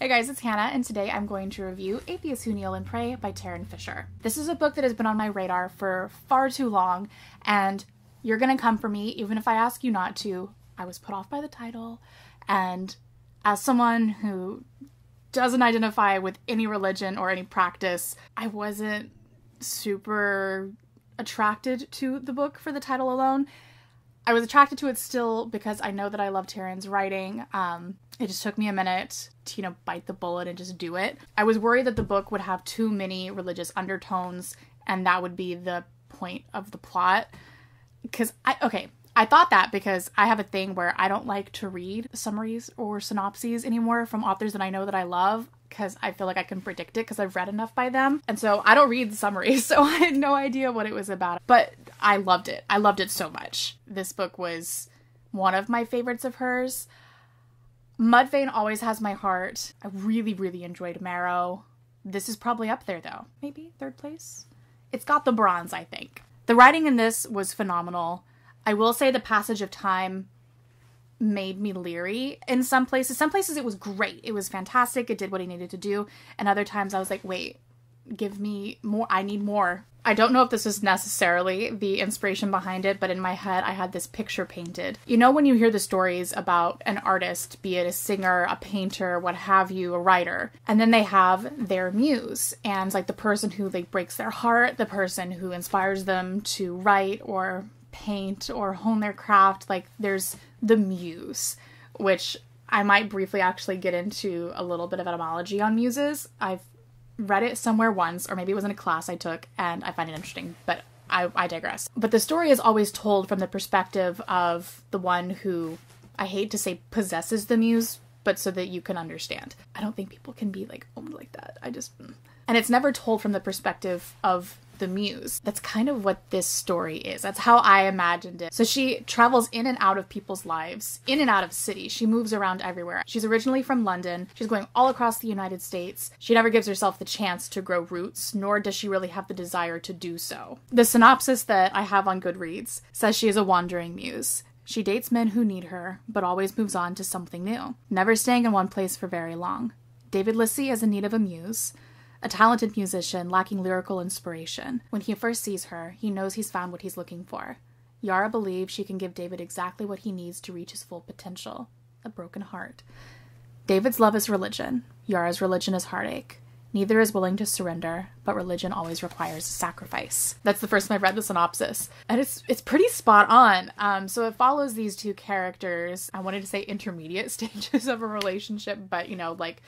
Hey guys, it's Hannah, and today I'm going to review Atheists Who Kneel and Pray by Tarryn Fisher. This is a book that has been on my radar for far too long, and you're gonna come for me even if I ask you not to. I was put off by the title, and as someone who doesn't identify with any religion or any practice, I wasn't super attracted to the book for the title alone. I was attracted to it still because I know that I love Tarryn's writing. Um, it just took me a minute to, you know, bite the bullet and just do it. I was worried that the book would have too many religious undertones and that would be the point of the plot. Because I, okay, I thought that because I have a thing where I don't like to read summaries or synopses anymore from authors that I know that I love because I feel like I can predict it because I've read enough by them. And so I don't read summaries, so I had no idea what it was about. But I loved it. I loved it so much. This book was one of my favorites of hers. Mud Vein always has my heart. I really, really enjoyed Marrow. This is probably up there though. Maybe third place? It's got the bronze, I think. The writing in this was phenomenal. I will say the passage of time made me leery in some places. Some places it was great. It was fantastic. It did what it needed to do. And other times I was like, wait, give me more. I need more. I don't know if this is necessarily the inspiration behind it, but in my head, I had this picture painted. You know, when you hear the stories about an artist, be it a singer, a painter, what have you, a writer, and then they have their muse, and like the person who like breaks their heart, the person who inspires them to write or paint or hone their craft, like there's the muse, which I might briefly actually get into a little bit of etymology on muses. I've read it somewhere once, or maybe it was in a class I took, and I find it interesting, but I, I digress. But the story is always told from the perspective of the one who, I hate to say possesses the muse, but so that you can understand. I don't think people can be like owned like that. I just. Mm. And it's never told from the perspective of the muse. That's kind of what this story is. That's how I imagined it. So she travels in and out of people's lives, in and out of cities. She moves around everywhere. She's originally from London. She's going all across the United States. She never gives herself the chance to grow roots, nor does she really have the desire to do so. The synopsis that I have on Goodreads says she is a wandering muse. She dates men who need her, but always moves on to something new, never staying in one place for very long. David Lisey is in need of a muse a talented musician lacking lyrical inspiration. When he first sees her, he knows he's found what he's looking for. Yara believes she can give David exactly what he needs to reach his full potential a broken heart. David's love is religion, Yara's religion is heartache. Neither is willing to surrender, but religion always requires sacrifice. That's the first time I've read the synopsis, and it's it's pretty spot on. Um, so it follows these two characters. I wanted to say intermediate stages of a relationship, but you know, like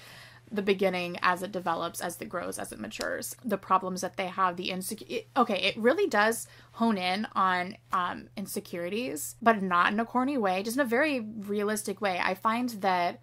the beginning as it develops, as it grows, as it matures, the problems that they have, the insecure. Okay, it really does hone in on um, insecurities, but not in a corny way, just in a very realistic way. I find that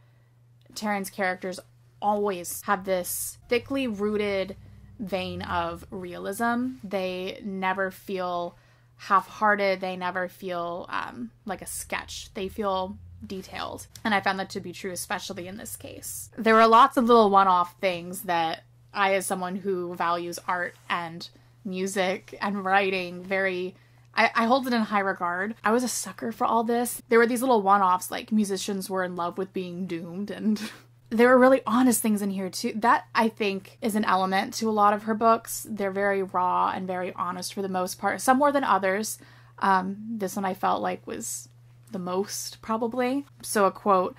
Tarryn's characters always have this thickly rooted vein of realism. They never feel half hearted, they never feel um, like a sketch. They feel detailed. And I found that to be true, especially in this case. There were lots of little one off things that I, as someone who values art and music and writing, very. I, I hold it in high regard. I was a sucker for all this. There were these little one offs, like musicians were in love with being doomed, and there were really honest things in here too. That I think is an element to a lot of her books. They're very raw and very honest for the most part, some more than others. Um, this one I felt like was the most, probably. So, a quote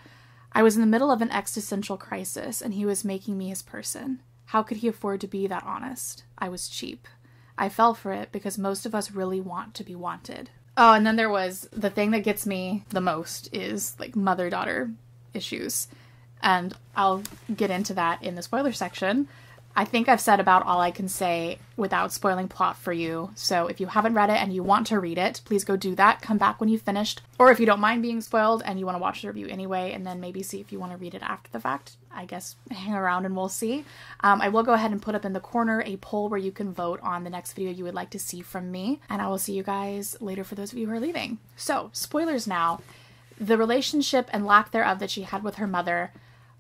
I was in the middle of an existential crisis, and he was making me his person. How could he afford to be that honest? I was cheap. I fell for it because most of us really want to be wanted. Oh, and then there was the thing that gets me the most is like mother daughter issues. And I'll get into that in the spoiler section. I think I've said about all I can say without spoiling plot for you. So if you haven't read it and you want to read it, please go do that. Come back when you've finished. Or if you don't mind being spoiled and you want to watch the review anyway, and then maybe see if you want to read it after the fact, I guess hang around and we'll see. Um, I will go ahead and put up in the corner a poll where you can vote on the next video you would like to see from me. And I will see you guys later for those of you who are leaving. So, spoilers now. The relationship and lack thereof that she had with her mother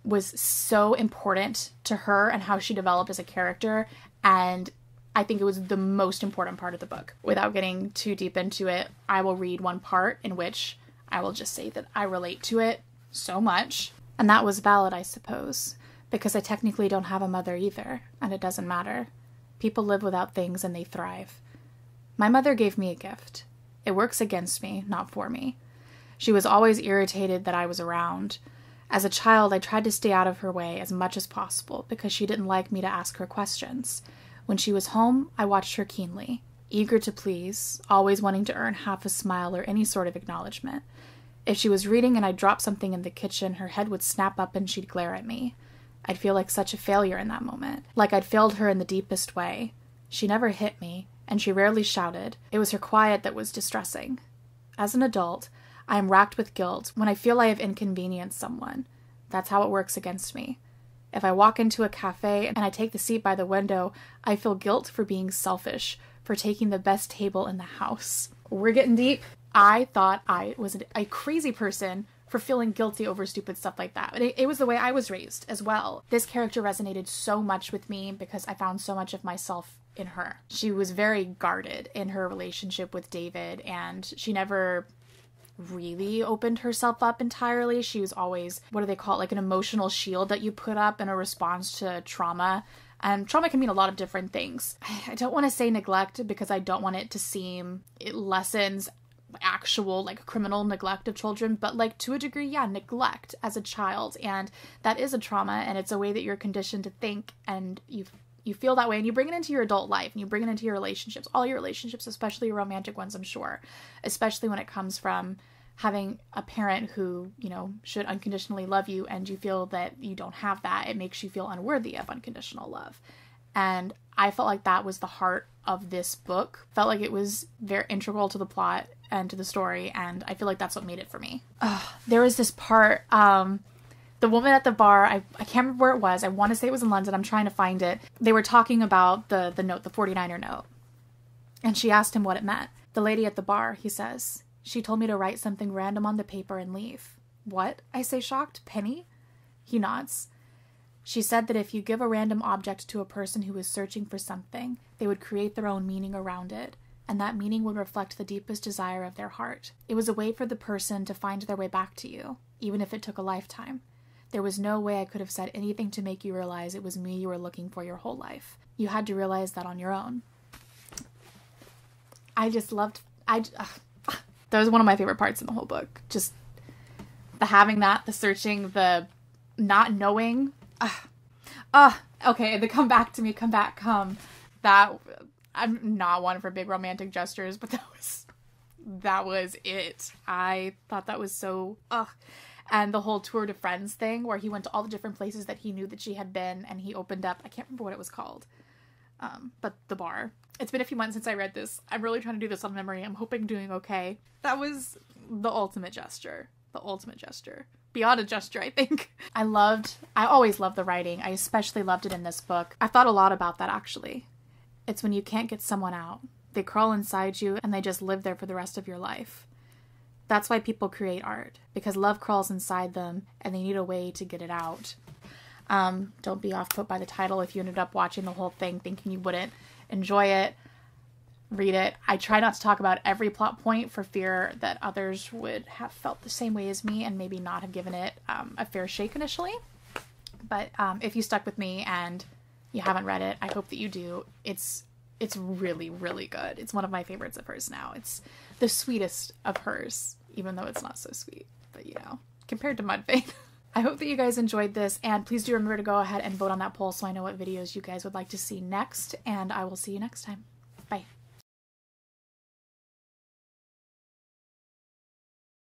was so important to her and how she developed as a character and I think it was the most important part of the book. Without getting too deep into it, I will read one part in which I will just say that I relate to it so much. And that was valid, I suppose. because I technically don't have a mother either, and it doesn't matter. People live without things and they thrive. My mother gave me a gift. It works against me, not for me. She was always irritated that I was around. As a child, I tried to stay out of her way as much as possible because she didn't like me to ask her questions. When she was home, I watched her keenly, eager to please, always wanting to earn half a smile or any sort of acknowledgement. If she was reading and I dropped something in the kitchen, her head would snap up and she'd glare at me. I'd feel like such a failure in that moment, like I'd failed her in the deepest way. She never hit me, and she rarely shouted. It was her quiet that was distressing. As an adult, I am racked with guilt when I feel I have inconvenienced someone. That's how it works against me. If I walk into a cafe and I take the seat by the window, I feel guilt for being selfish, for taking the best table in the house. We're getting deep. I thought I was a crazy person for feeling guilty over stupid stuff like that. But it, it, was the way I was raised as well. This character resonated so much with me because I found so much of myself in her. She was very guarded in her relationship with David, and she never really opened herself up entirely. She was always, what do they call it, like an emotional shield that you put up in a response to trauma. And trauma can mean a lot of different things. I don't want to say neglect because I don't want it to seem it lessens actual like criminal neglect of children but like to a degree yeah neglect as a child and that is a trauma and it's a way that you're conditioned to think and you you feel that way and you bring it into your adult life and you bring it into your relationships all your relationships especially romantic ones i'm sure especially when it comes from having a parent who you know should unconditionally love you and you feel that you don't have that it makes you feel unworthy of unconditional love. And i felt like that was the heart of this book. Felt like it was very integral to the plot and to the story and i feel like that's what made it for me. Ugh, there was this part um the woman at the bar I, I can't remember where it was. I want to say it was in london. I'm trying to find it. They were talking about the the note the 49er note. And she asked him what it meant. The lady at the bar he says she told me to write something random on the paper and leave. What? I say shocked. Penny? He nods. She said that if you give a random object to a person who is searching for something they would create their own meaning around it and that meaning would reflect the deepest desire of their heart. It was a way for the person to find their way back to you, even if it took a lifetime. There was no way I could have said anything to make you realize it was me you were looking for your whole life. You had to realize that on your own. I just loved. I. That was one of my favorite parts in the whole book. Just the having that, the searching, the not knowing. Ah, uh, okay. The come back to me, come back, come. That I'm not one for big romantic gestures, but that was that was it. I thought that was so ugh. And the whole tour de friends thing where he went to all the different places that he knew that she had been and he opened up I can't remember what it was called. Um, but the bar. It's been a few months since I read this. I'm really trying to do this on memory. I'm hoping doing okay. That was the ultimate gesture. The ultimate gesture. Beyond a gesture, I think. I loved I always loved the writing. I especially loved it in this book. I thought a lot about that actually it's when you can't get someone out. They crawl inside you and they just live there for the rest of your life. That's why people create art, because love crawls inside them and they need a way to get it out. Um, don't be off put by the title if you ended up watching the whole thing thinking you wouldn't enjoy it. Read it. I try not to talk about every plot point for fear that others would have felt the same way as me and maybe not have given it um, a fair shake initially. But um, if you stuck with me and you haven't read it, I hope that you do. It's it's really really good. It's one of my favorites of hers now. It's the sweetest of hers, even though it's not so sweet. But you know, compared to Mud Vein. I hope that you guys enjoyed this, and please do remember to go ahead and vote on that poll so I know what videos you guys would like to see next, and I will see you next time.